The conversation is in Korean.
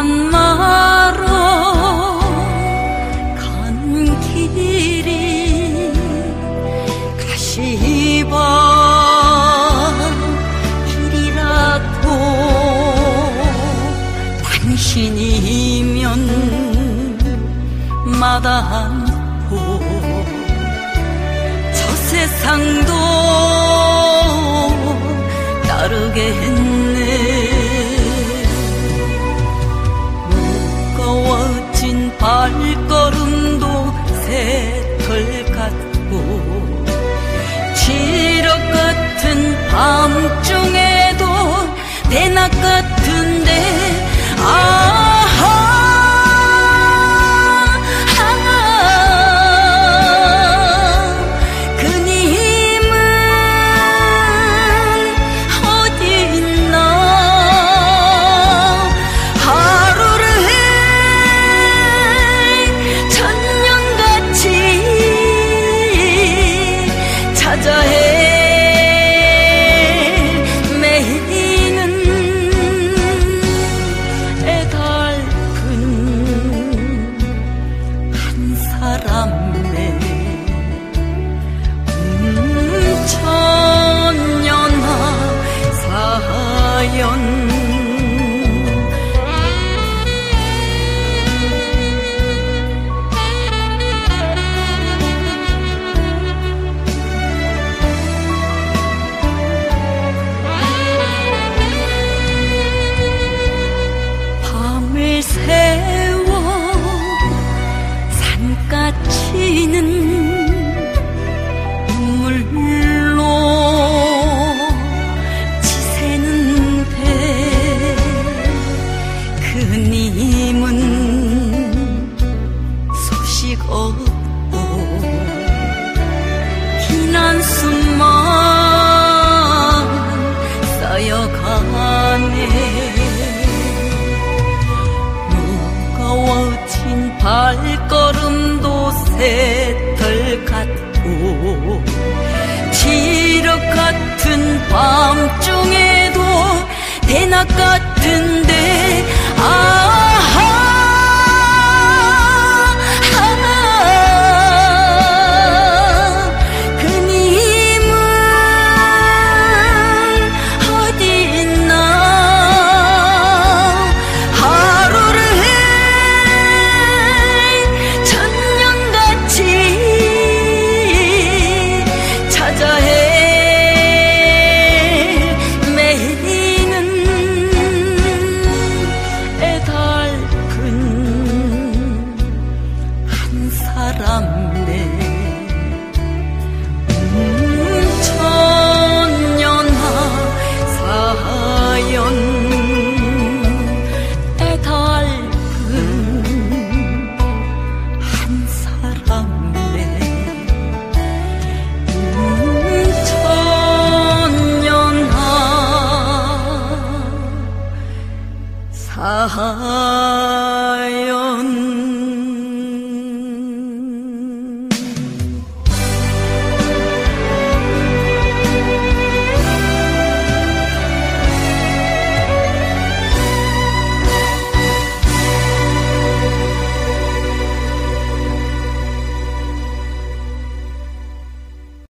산마로 간 길이 가시밭 길이라도 당신이면 마다않고 저 세상도 따르겠네 밤중에도 대낮 같 없고 긴 한숨만 쌓여가네. 무거워진 발걸음도 새털 같고 지력 같은 밤중에도 대낮 같 Ahayon.